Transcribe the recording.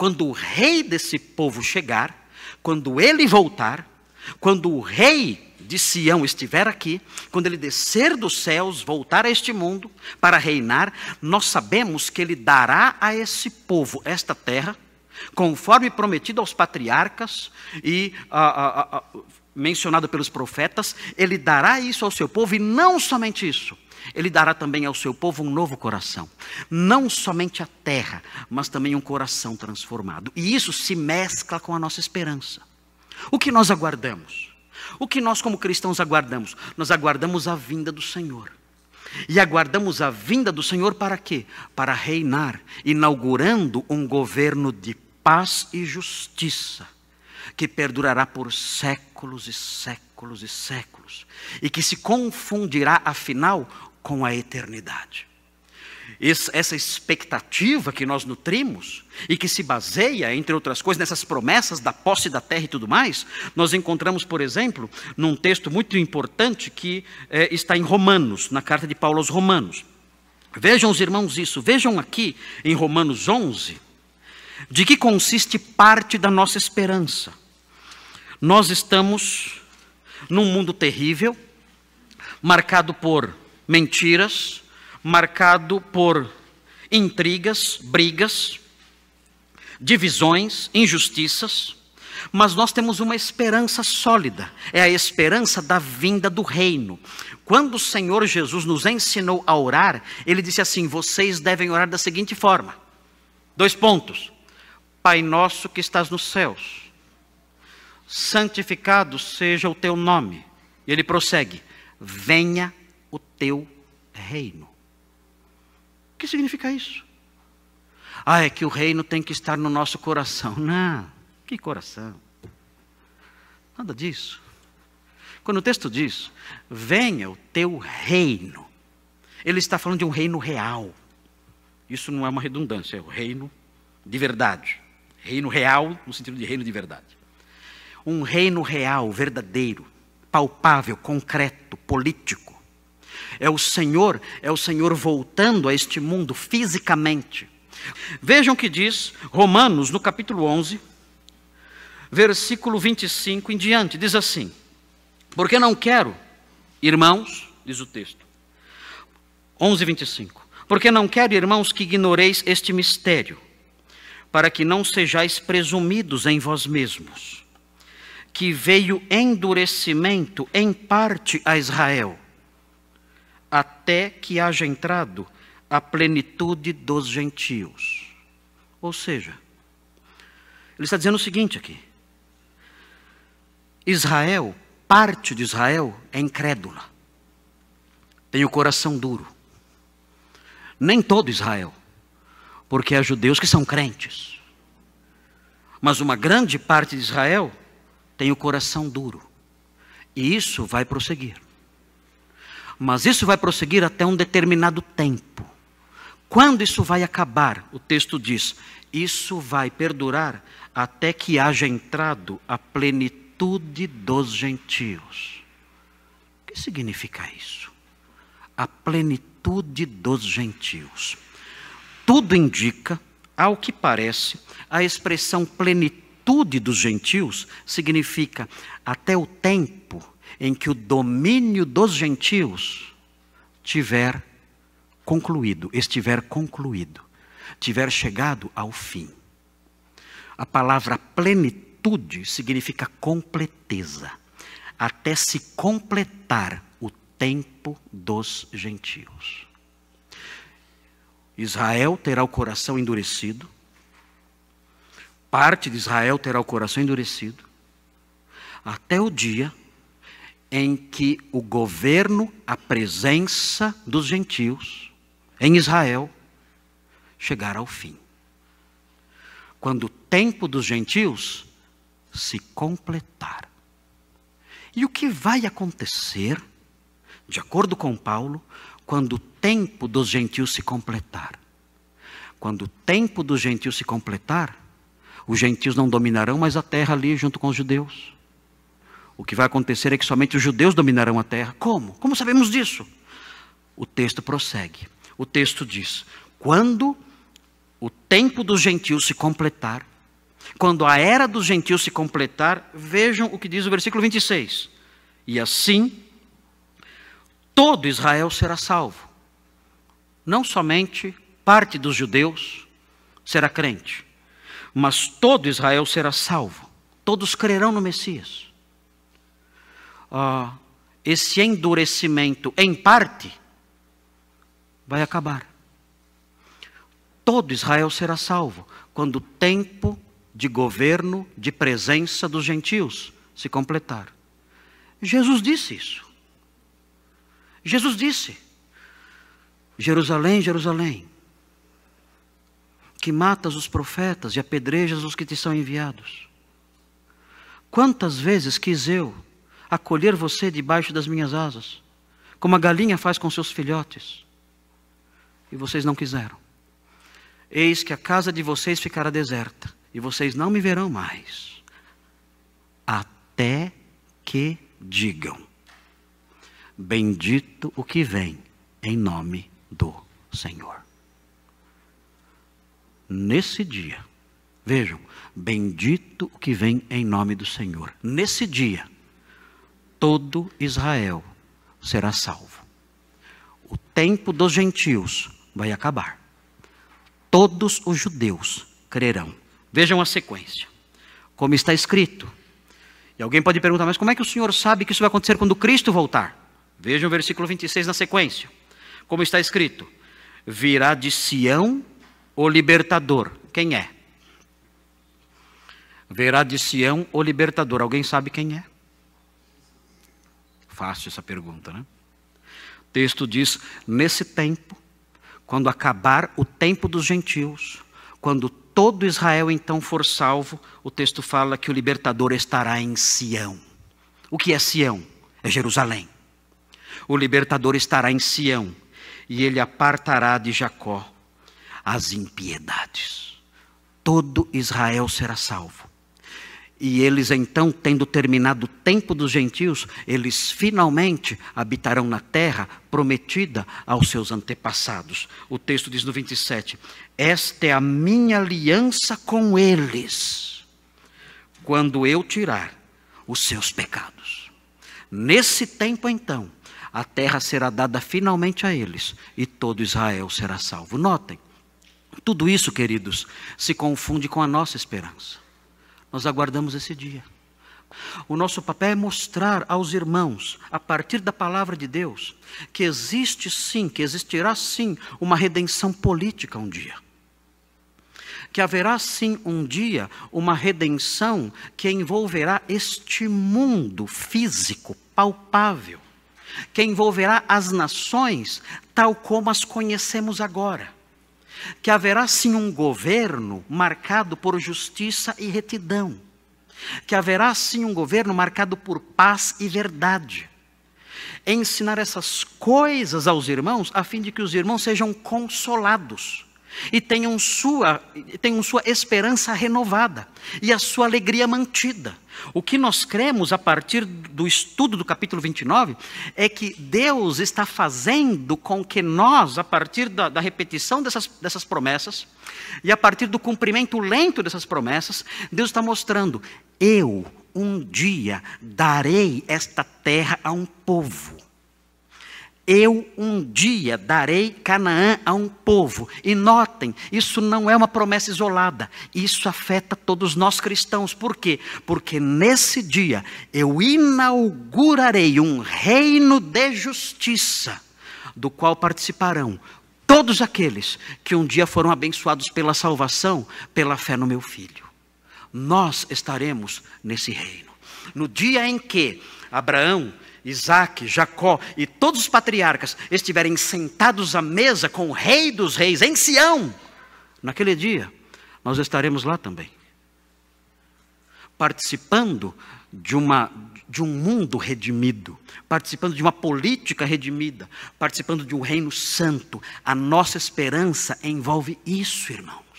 quando o rei desse povo chegar, quando ele voltar, quando o rei de Sião estiver aqui, quando ele descer dos céus, voltar a este mundo para reinar, nós sabemos que ele dará a esse povo esta terra, conforme prometido aos patriarcas e ah, ah, ah, mencionado pelos profetas, ele dará isso ao seu povo e não somente isso. Ele dará também ao seu povo um novo coração. Não somente a terra, mas também um coração transformado. E isso se mescla com a nossa esperança. O que nós aguardamos? O que nós, como cristãos, aguardamos? Nós aguardamos a vinda do Senhor. E aguardamos a vinda do Senhor para quê? Para reinar, inaugurando um governo de paz e justiça, que perdurará por séculos e séculos e séculos, e que se confundirá, afinal, com a eternidade essa expectativa que nós nutrimos e que se baseia, entre outras coisas, nessas promessas da posse da terra e tudo mais, nós encontramos, por exemplo, num texto muito importante que é, está em Romanos, na carta de Paulo aos Romanos. Vejam os irmãos isso, vejam aqui em Romanos 11, de que consiste parte da nossa esperança. Nós estamos num mundo terrível, marcado por mentiras, marcado por intrigas, brigas, divisões, injustiças, mas nós temos uma esperança sólida, é a esperança da vinda do reino. Quando o Senhor Jesus nos ensinou a orar, ele disse assim: vocês devem orar da seguinte forma: dois pontos. Pai nosso que estás nos céus, santificado seja o teu nome. E ele prossegue: venha o teu reino que significa isso? Ah, é que o reino tem que estar no nosso coração. Não, que coração? Nada disso. Quando o texto diz, venha o teu reino, ele está falando de um reino real. Isso não é uma redundância, é o reino de verdade. Reino real, no sentido de reino de verdade. Um reino real, verdadeiro, palpável, concreto, político é o Senhor, é o Senhor voltando a este mundo fisicamente. Vejam o que diz Romanos, no capítulo 11, versículo 25 em diante, diz assim: Porque não quero, irmãos, diz o texto, 11, 25, porque não quero, irmãos, que ignoreis este mistério, para que não sejais presumidos em vós mesmos, que veio endurecimento em parte a Israel até que haja entrado a plenitude dos gentios. Ou seja, ele está dizendo o seguinte aqui: Israel, parte de Israel, é incrédula, tem o coração duro. Nem todo Israel, porque há judeus que são crentes. Mas uma grande parte de Israel tem o coração duro. E isso vai prosseguir. Mas isso vai prosseguir até um determinado tempo. Quando isso vai acabar? O texto diz: isso vai perdurar até que haja entrado a plenitude dos gentios. O que significa isso? A plenitude dos gentios. Tudo indica, ao que parece, a expressão plenitude dos gentios significa até o tempo em que o domínio dos gentios tiver concluído, estiver concluído, tiver chegado ao fim. A palavra plenitude significa completeza, até se completar o tempo dos gentios. Israel terá o coração endurecido, parte de Israel terá o coração endurecido, até o dia em que o governo, a presença dos gentios em Israel chegar ao fim. Quando o tempo dos gentios se completar. E o que vai acontecer, de acordo com Paulo, quando o tempo dos gentios se completar? Quando o tempo dos gentios se completar, os gentios não dominarão mais a terra ali junto com os judeus. O que vai acontecer é que somente os judeus dominarão a terra. Como? Como sabemos disso? O texto prossegue. O texto diz: quando o tempo dos gentios se completar, Quando a era dos gentios se completar, vejam o que diz o versículo 26. E assim, todo Israel será salvo. Não somente parte dos judeus será crente, mas todo Israel será salvo. Todos crerão no Messias. Ah, esse endurecimento, em parte, vai acabar. Todo Israel será salvo quando o tempo de governo, de presença dos gentios se completar. Jesus disse isso. Jesus disse: Jerusalém, Jerusalém, que matas os profetas e apedrejas os que te são enviados. Quantas vezes quis eu acolher você debaixo das minhas asas, como a galinha faz com seus filhotes, e vocês não quiseram. Eis que a casa de vocês ficará deserta, e vocês não me verão mais, até que digam: Bendito o que vem em nome do Senhor. Nesse dia, vejam, bendito o que vem em nome do Senhor. Nesse dia, todo Israel será salvo. O tempo dos gentios vai acabar. Todos os judeus crerão. Vejam a sequência. Como está escrito. E alguém pode perguntar, mas como é que o Senhor sabe que isso vai acontecer quando Cristo voltar? Vejam o versículo 26 na sequência. Como está escrito: Virá de Sião o libertador. Quem é? Verá de Sião o libertador. Alguém sabe quem é? Fácil essa pergunta, né? O texto diz: nesse tempo, quando acabar o tempo dos gentios, quando todo Israel então for salvo, o texto fala que o libertador estará em Sião. O que é Sião? É Jerusalém. O libertador estará em Sião e ele apartará de Jacó as impiedades. Todo Israel será salvo. E eles então, tendo terminado o tempo dos gentios, eles finalmente habitarão na terra prometida aos seus antepassados. O texto diz no 27: Esta é a minha aliança com eles, quando eu tirar os seus pecados. Nesse tempo, então, a terra será dada finalmente a eles e todo Israel será salvo. Notem, tudo isso, queridos, se confunde com a nossa esperança. Nós aguardamos esse dia. O nosso papel é mostrar aos irmãos, a partir da palavra de Deus, que existe sim, que existirá sim uma redenção política um dia. Que haverá sim um dia uma redenção que envolverá este mundo físico, palpável, que envolverá as nações tal como as conhecemos agora que haverá sim um governo marcado por justiça e retidão, que haverá sim um governo marcado por paz e verdade. Ensinar essas coisas aos irmãos, a fim de que os irmãos sejam consolados e tenham sua, tenham sua esperança renovada e a sua alegria mantida. O que nós cremos a partir do estudo do capítulo 29 é que Deus está fazendo com que nós, a partir da, da repetição dessas, dessas promessas e a partir do cumprimento lento dessas promessas, Deus está mostrando: eu um dia darei esta terra a um povo eu um dia darei Canaã a um povo. E notem, isso não é uma promessa isolada, isso afeta todos nós cristãos. Por quê? Porque nesse dia eu inaugurarei um reino de justiça, do qual participarão todos aqueles que um dia foram abençoados pela salvação, pela fé no meu filho. Nós estaremos nesse reino. No dia em que Abraão Isaac, Jacó e todos os patriarcas estiverem sentados à mesa com o Rei dos Reis em Sião, naquele dia, nós estaremos lá também, participando de, uma, de um mundo redimido, participando de uma política redimida, participando de um reino santo. A nossa esperança envolve isso, irmão.